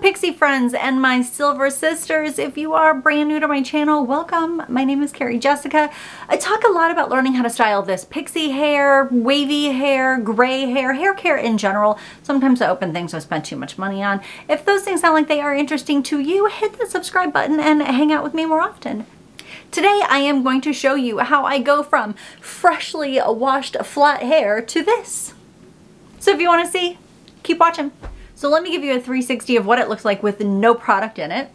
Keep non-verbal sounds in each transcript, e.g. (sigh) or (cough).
Pixie friends and my silver sisters. If you are brand new to my channel, welcome. My name is Carrie Jessica. I talk a lot about learning how to style this pixie hair, wavy hair, gray hair, hair care in general. Sometimes I open things I spend too much money on. If those things sound like they are interesting to you, hit the subscribe button and hang out with me more often. Today I am going to show you how I go from freshly washed flat hair to this. So if you want to see, keep watching. So let me give you a 360 of what it looks like with no product in it.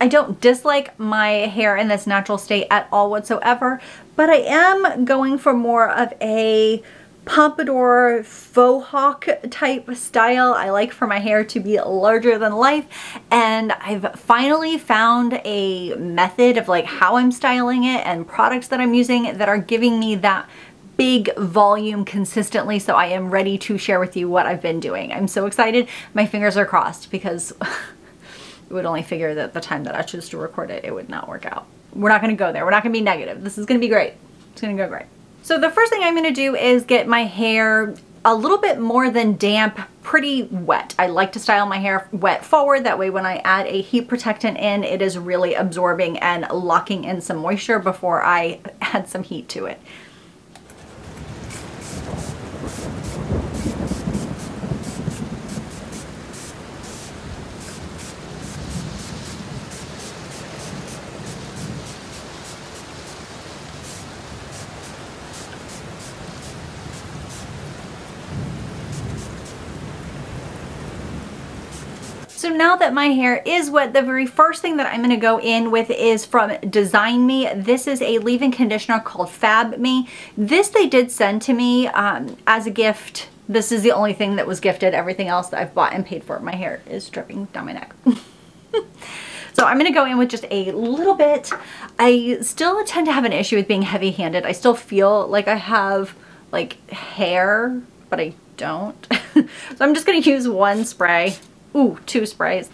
I don't dislike my hair in this natural state at all whatsoever, but I am going for more of a pompadour faux hawk type style. I like for my hair to be larger than life and I've finally found a method of like how I'm styling it and products that I'm using that are giving me that big volume consistently so I am ready to share with you what I've been doing. I'm so excited. My fingers are crossed because (laughs) it would only figure that the time that I choose to record it, it would not work out. We're not going to go there. We're not going to be negative. This is going to be great. It's going to go great. So the first thing I'm going to do is get my hair a little bit more than damp, pretty wet. I like to style my hair wet forward. That way when I add a heat protectant in, it is really absorbing and locking in some moisture before I (laughs) add some heat to it. So now that my hair is wet, the very first thing that I'm going to go in with is from Design Me. This is a leave-in conditioner called Fab Me. This they did send to me um, as a gift. This is the only thing that was gifted. Everything else that I've bought and paid for. My hair is dripping down my neck. (laughs) So I'm going to go in with just a little bit. I still tend to have an issue with being heavy-handed. I still feel like I have like hair, but I don't. (laughs) so I'm just going to use one spray ooh, two sprays.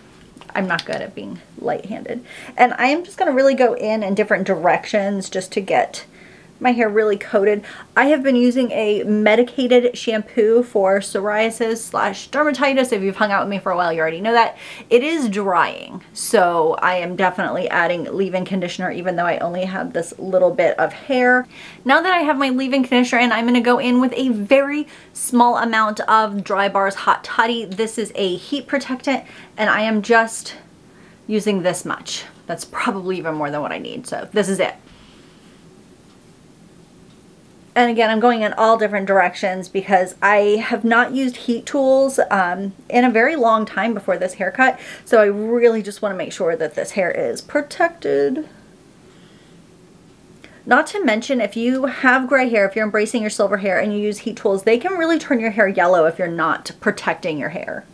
I'm not good at being light-handed. And I am just going to really go in in different directions just to get my hair really coated. I have been using a medicated shampoo for psoriasis slash dermatitis. If you've hung out with me for a while, you already know that. It is drying, so I am definitely adding leave-in conditioner even though I only have this little bit of hair. Now that I have my leave-in conditioner in, I'm going to go in with a very small amount of Drybar's Hot Toddy. This is a heat protectant, and I am just using this much. That's probably even more than what I need, so this is it and again, I'm going in all different directions because I have not used heat tools um, in a very long time before this haircut. So I really just want to make sure that this hair is protected. Not to mention, if you have gray hair, if you're embracing your silver hair and you use heat tools, they can really turn your hair yellow if you're not protecting your hair.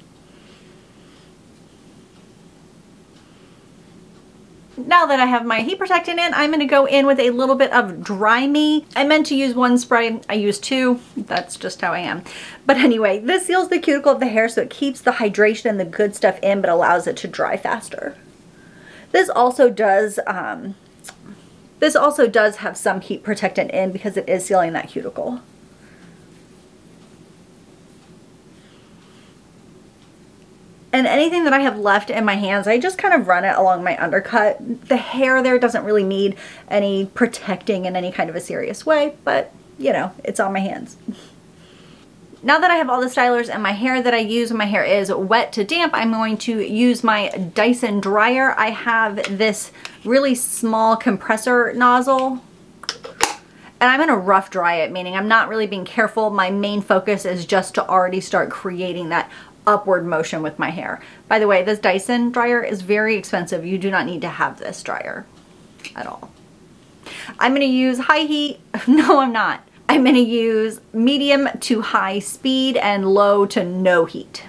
Now that I have my heat protectant in, I'm going to go in with a little bit of Dry Me. I meant to use one spray. I used two. That's just how I am. But anyway, this seals the cuticle of the hair so it keeps the hydration and the good stuff in but allows it to dry faster. This also does um, this also does have some heat protectant in because it is sealing that cuticle. And anything that I have left in my hands, I just kind of run it along my undercut. The hair there doesn't really need any protecting in any kind of a serious way, but you know, it's on my hands. Now that I have all the stylers and my hair that I use when my hair is wet to damp, I'm going to use my Dyson dryer. I have this really small compressor nozzle and I'm to rough dry it, meaning I'm not really being careful. My main focus is just to already start creating that upward motion with my hair. By the way, this Dyson dryer is very expensive. You do not need to have this dryer at all. I'm going to use high heat. (laughs) No, I'm not. I'm to use medium to high speed and low to no heat.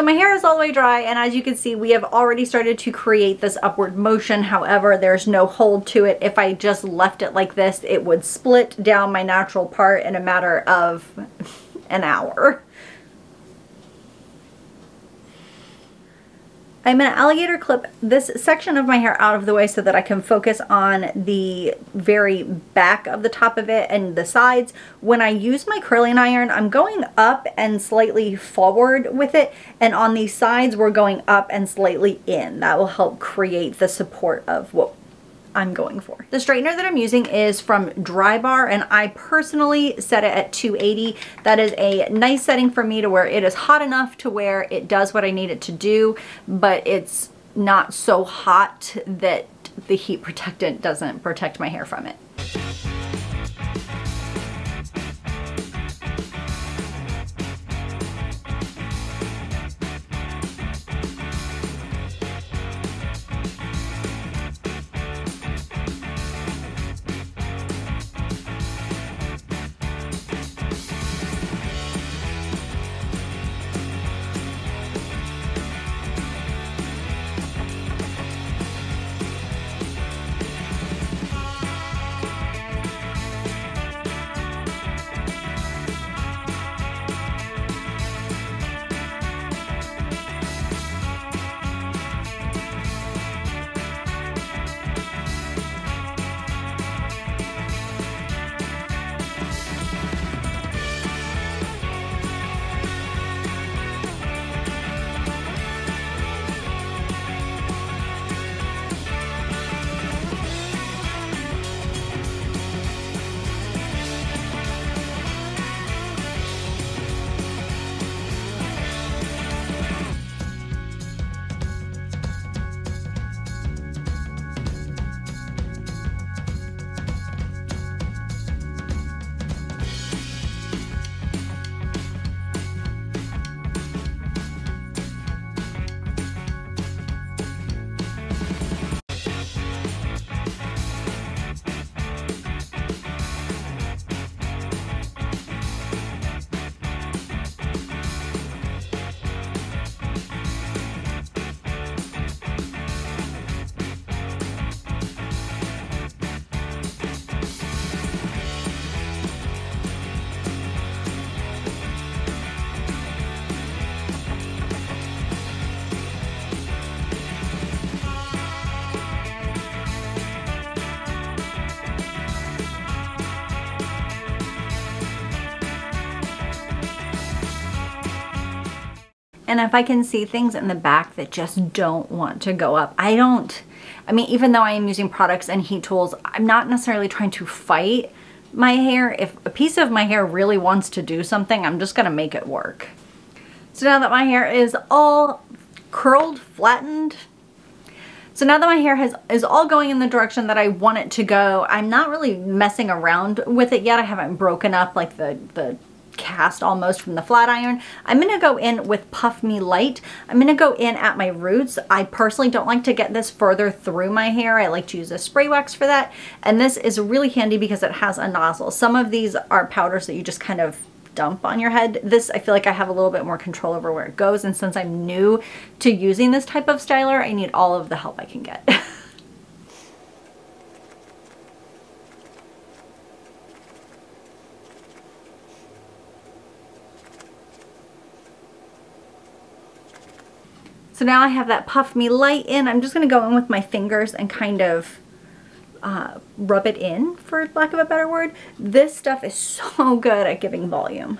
So my hair is all the way dry and as you can see we have already started to create this upward motion. However, there's no hold to it. If I just left it like this, it would split down my natural part in a matter of an hour. I'm going to alligator clip this section of my hair out of the way so that I can focus on the very back of the top of it and the sides. When I use my curling iron, I'm going up and slightly forward with it. And on these sides, we're going up and slightly in. That will help create the support of what I'm going for. The straightener that I'm using is from Drybar and I personally set it at 280. That is a nice setting for me to where it is hot enough to where it does what I need it to do, but it's not so hot that the heat protectant doesn't protect my hair from it. And if I can see things in the back that just don't want to go up, I don't, I mean, even though I am using products and heat tools, I'm not necessarily trying to fight my hair. If a piece of my hair really wants to do something, I'm just gonna make it work. So now that my hair is all curled, flattened, so now that my hair has is all going in the direction that I want it to go, I'm not really messing around with it yet. I haven't broken up like the, the cast almost from the flat iron. I'm going to go in with Puff Me Light. I'm going to go in at my roots. I personally don't like to get this further through my hair. I like to use a spray wax for that. And this is really handy because it has a nozzle. Some of these are powders that you just kind of dump on your head. This, I feel like I have a little bit more control over where it goes. And since I'm new to using this type of styler, I need all of the help I can get. (laughs) So now I have that Puff Me Light in. I'm just going to go in with my fingers and kind of uh, rub it in, for lack of a better word. This stuff is so good at giving volume.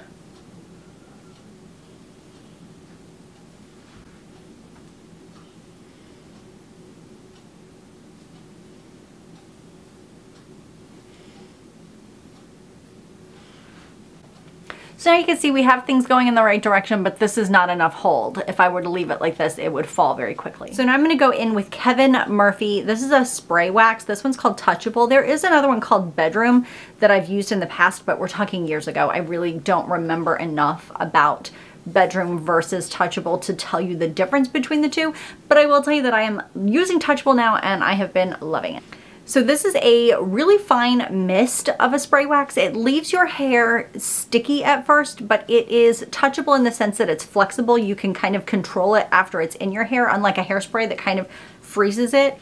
Now you can see we have things going in the right direction, but this is not enough hold. If I were to leave it like this, it would fall very quickly. So now I'm gonna go in with Kevin Murphy. This is a spray wax. This one's called Touchable. There is another one called Bedroom that I've used in the past, but we're talking years ago. I really don't remember enough about bedroom versus touchable to tell you the difference between the two but I will tell you that I am using touchable now and I have been loving it. So this is a really fine mist of a spray wax. It leaves your hair sticky at first, but it is touchable in the sense that it's flexible. You can kind of control it after it's in your hair, unlike a hairspray that kind of freezes it.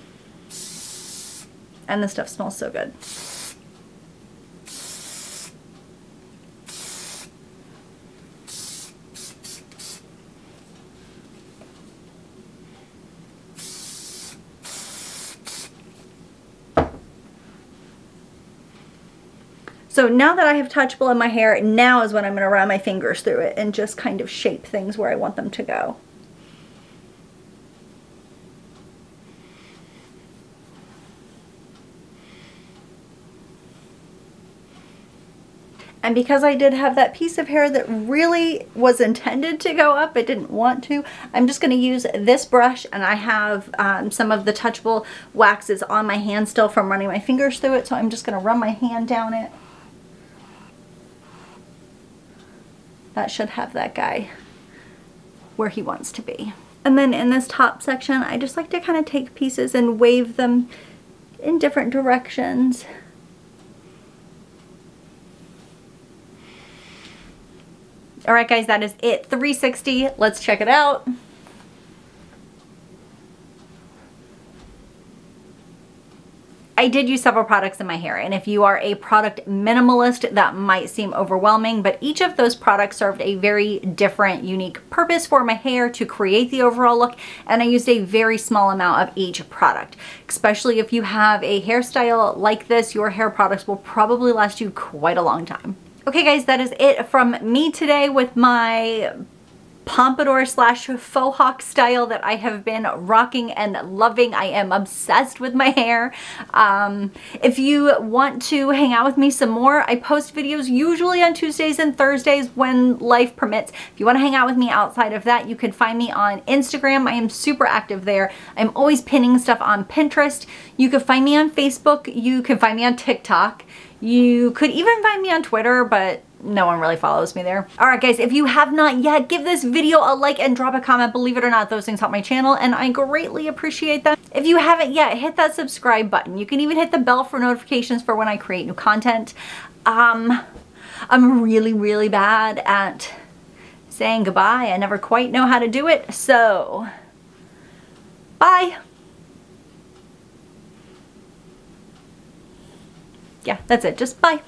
And the stuff smells so good. So now that I have touchable in my hair, now is when I'm going to run my fingers through it and just kind of shape things where I want them to go. And because I did have that piece of hair that really was intended to go up, it didn't want to, I'm just going to use this brush and I have um, some of the touchable waxes on my hand still from running my fingers through it. So I'm just going to run my hand down it. That should have that guy where he wants to be. And then in this top section, I just like to kind of take pieces and wave them in different directions. All right, guys, that is it. 360. Let's check it out. I did use several products in my hair and if you are a product minimalist that might seem overwhelming but each of those products served a very different unique purpose for my hair to create the overall look and I used a very small amount of each product especially if you have a hairstyle like this your hair products will probably last you quite a long time. Okay guys, that is it from me today with my pompadour slash faux hawk style that I have been rocking and loving. I am obsessed with my hair. Um, if you want to hang out with me some more, I post videos usually on Tuesdays and Thursdays when life permits. If you want to hang out with me outside of that, you can find me on Instagram. I am super active there. I'm always pinning stuff on Pinterest. You can find me on Facebook. You can find me on TikTok. You could even find me on Twitter, but no one really follows me there. All right, guys, if you have not yet, give this video a like and drop a comment. Believe it or not, those things help my channel, and I greatly appreciate them. If you haven't yet, hit that subscribe button. You can even hit the bell for notifications for when I create new content. Um, I'm really, really bad at saying goodbye. I never quite know how to do it, so bye. Yeah, that's it. Just bye.